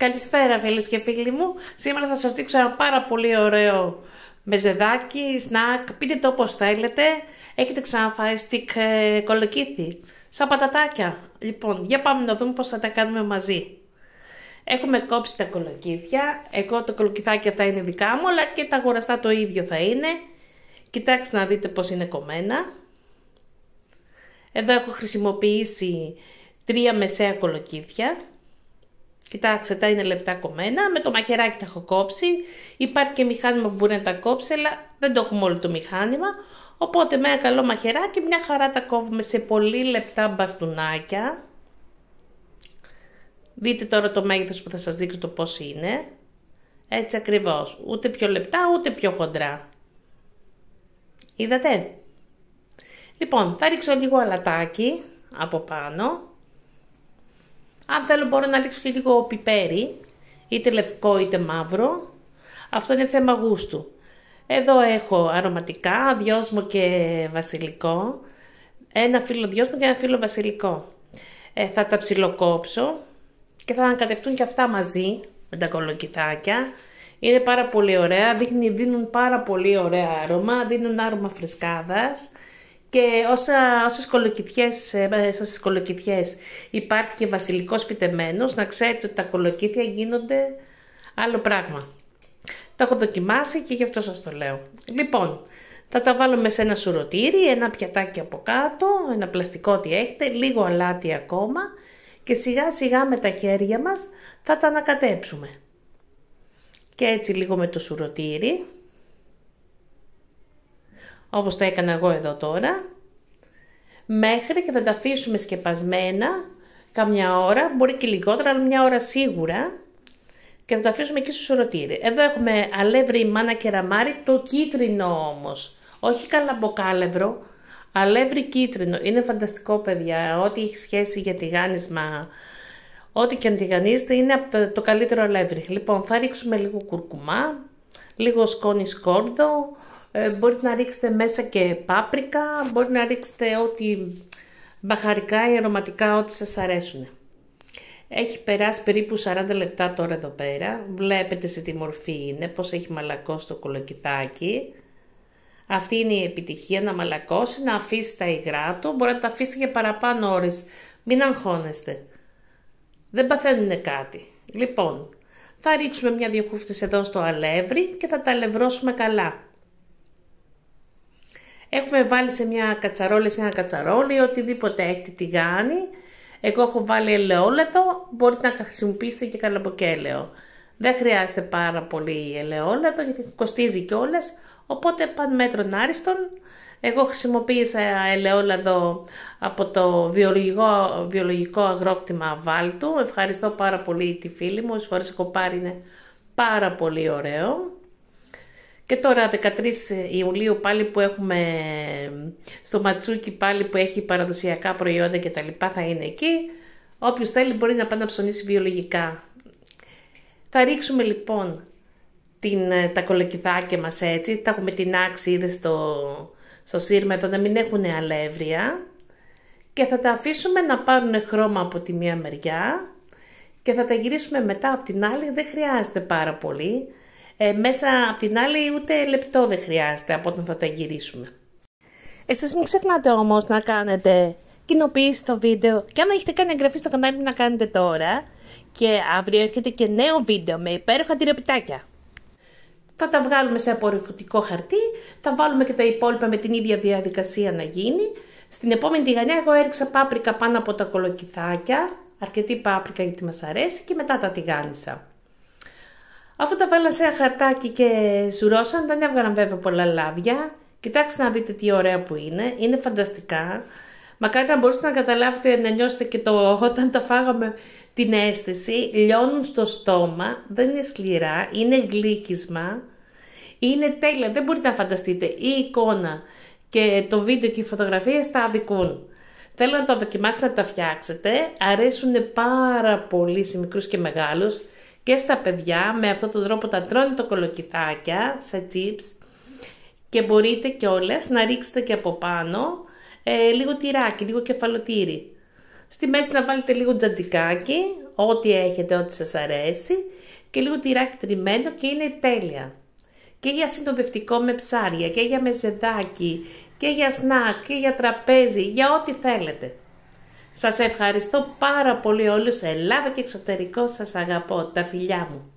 Καλησπέρα φίλες και φίλοι μου. Σήμερα θα σας δείξω ένα πάρα πολύ ωραίο μεζεδάκι, σνακ, πείτε το όπως θέλετε. Έχετε ξαναφάει στικ ε, κολοκύθι, σαν πατατάκια. Λοιπόν, για πάμε να δούμε πώς θα τα κάνουμε μαζί. Έχουμε κόψει τα κολοκύθια, εγώ το κολοκυθάκι αυτά είναι δικά μου, αλλά και τα αγοραστά το ίδιο θα είναι. Κοιτάξτε να δείτε πώς είναι κομμένα. Εδώ έχω χρησιμοποιήσει τρία μεσαία κολοκύθια. Κοιτάξτε, τα είναι λεπτά κομμένα. Με το μαχαιράκι τα έχω κόψει. Υπάρχει και μηχάνημα που μπορεί να τα κόψει, αλλά δεν το έχουμε όλο το μηχάνημα. Οπότε με ένα καλό μαχαιράκι μια χαρά τα κόβουμε σε πολύ λεπτά μπαστούνάκια. Δείτε τώρα το μέγεθος που θα σας δείξω το πώς είναι. Έτσι ακριβώς. Ούτε πιο λεπτά ούτε πιο χοντρά. Είδατε; Λοιπόν, θα ρίξω λίγο αλατάκι από πάνω. Αν θέλω μπορώ να ρίξω και λίγο πιπέρι, είτε λευκό είτε μαύρο. Αυτό είναι θέμα γούστου. Εδώ έχω αρωματικά, δυόσμο και βασιλικό. Ένα φύλλο δυόσμο και ένα φύλλο βασιλικό. Ε, θα τα ψιλοκόψω και θα ανακατευτούν και αυτά μαζί με τα κολοκυθάκια. Είναι πάρα πολύ ωραία, δίνουν πάρα πολύ ωραία άρωμα, δίνουν άρωμα φρεσκάδας. Και όσα, όσες κολοκυθιές, όσες ε, κολοκυθιές υπάρχει και βασιλικός φυτεμένος, να ξέρετε ότι τα κολοκύθια γίνονται άλλο πράγμα. Τα έχω δοκιμάσει και γι' αυτό σας το λέω. Λοιπόν, θα τα βάλω μέσα σε ένα σουρωτήρι, ένα πιατάκι από κάτω, ένα πλαστικό τι έχετε, λίγο αλάτι ακόμα και σιγά σιγά με τα χέρια μας θα τα ανακατέψουμε. Και έτσι λίγο με το σουρωτήρι όπως το έκανα εγώ εδώ τώρα, μέχρι και θα τα αφήσουμε σκεπασμένα καμιά ώρα, μπορεί και λιγότερα, αλλά μια ώρα σίγουρα, και θα τα αφήσουμε εκεί στο σουρωτήρι. Εδώ έχουμε αλεύρι μάνα κεραμάρι, το κίτρινο όμως, όχι καλαμποκάλευρο, αλεύρι κίτρινο. Είναι φανταστικό παιδιά, ό,τι έχει σχέση για τηγάνισμα, ό,τι και αν τηγανίζετε είναι το καλύτερο αλεύρι. Λοιπόν, θα ρίξουμε λίγο κουρκουμά, λίγο σκόνη σκόρδο, ε, μπορείτε να ρίξετε μέσα και πάπρικα, μπορείτε να ρίξετε ό,τι μπαχαρικά ή αρωματικά, ό,τι σας αρέσουν. Έχει περάσει περίπου 40 λεπτά τώρα εδώ πέρα. Βλέπετε σε τι μορφή είναι, πώς έχει μαλακώσει το κολοκυθάκι. Αυτή είναι η επιτυχία, να μαλακώσει, να αφήσει τα υγρά του. Μπορείτε να τα αφήσετε για παραπάνω ώρες. Μην αγχώνεστε. Δεν παθαίνουν κάτι. Λοιπόν, θα ρίξουμε μια-δυο χούφτες εδώ στο αλεύρι και θα τα αλευρώσουμε καλά. Έχουμε βάλει σε μια κατσαρόλη, σε ένα κατσαρόλι, οτιδήποτε έχετε τηγάνι. Εγώ έχω βάλει ελαιόλαδο, μπορείτε να χρησιμοποιήσετε και καλαμποκέλαιο. Δεν χρειάζεται πάρα πολύ ελαιόλαδο γιατί κοστίζει κιόλας. Οπότε παν μέτρον άριστον. Εγώ χρησιμοποίησα ελαιόλαδο από το βιολογικό, βιολογικό αγρόκτημα Βάλτου. Ευχαριστώ πάρα πολύ τη φίλη μου, όσες φορές έχω πάρει είναι πάρα πολύ ωραίο. Και τώρα 13 Ιουλίου πάλι που έχουμε στο Ματσούκι πάλι που έχει παραδοσιακά προϊόντα και τα λοιπά θα είναι εκεί. Όποιος θέλει μπορεί να πάει να ψωνίσει βιολογικά. Θα ρίξουμε λοιπόν την, ε, τα κολοκυθάκια μας έτσι, τα έχουμε την άξη είδε στο, στο σύρμα εδώ να μην έχουν αλεύρια και θα τα αφήσουμε να πάρουν χρώμα από τη μία μεριά και θα τα γυρίσουμε μετά από την άλλη, δεν χρειάζεται πάρα πολύ. Ε, μέσα από την άλλη ούτε λεπτό δεν χρειάζεται από όταν θα τα γυρίσουμε. Εσείς μην ξεχνάτε όμως να κάνετε κοινοποίηση στο βίντεο και αν έχετε κάνει εγγραφή στο κανάλι να κάνετε τώρα και αύριο έρχεται και νέο βίντεο με υπέροχα τυροπιτάκια. Θα τα βγάλουμε σε απορριφωτικό χαρτί, θα βάλουμε και τα υπόλοιπα με την ίδια διαδικασία να γίνει. Στην επόμενη τηγανιά εγώ έριξα πάπρικα πάνω από τα κολοκυθάκια, αρκετή πάπρικα γιατί μας αρέσει και μετά τα τηγάνισα. Αφού τα βάλα σε ένα χαρτάκι και ζουρώσαν, δεν έβγαλαν βέβαια πολλά λάδια. Κοιτάξτε να δείτε τι ωραία που είναι. Είναι φανταστικά. Μακάρι να μπορούσατε να καταλάβετε, να νιώσετε και το όταν τα φάγαμε την αίσθηση. Λιώνουν στο στόμα, δεν είναι σκληρά, είναι γλύκισμα. Είναι τέλεια, δεν μπορείτε να φανταστείτε. Η εικόνα και το βίντεο και οι φωτογραφίες τα αδικούν. Θέλω να το δοκιμάσετε να τα φτιάξετε. Αρέσουν πάρα πολύ σε μικρούς και μεγάλους και στα παιδιά με αυτόν τον τρόπο τα τρώνε το κολοκυθάκια σε chips και μπορείτε κιόλας να ρίξετε και από πάνω ε, λίγο τυράκι, λίγο κεφαλοτήρι. Στη μέση να βάλετε λίγο τζατζικάκι, ό,τι έχετε, ό,τι σας αρέσει και λίγο τυράκι τριμμένο και είναι τέλεια. Και για συνοδευτικό με ψάρια και για μεζεδάκι και για σνακ και για τραπέζι, για ό,τι θέλετε. Σας ευχαριστώ πάρα πολύ όλους, Ελλάδα και εξωτερικό σας αγαπώ, τα φιλιά μου.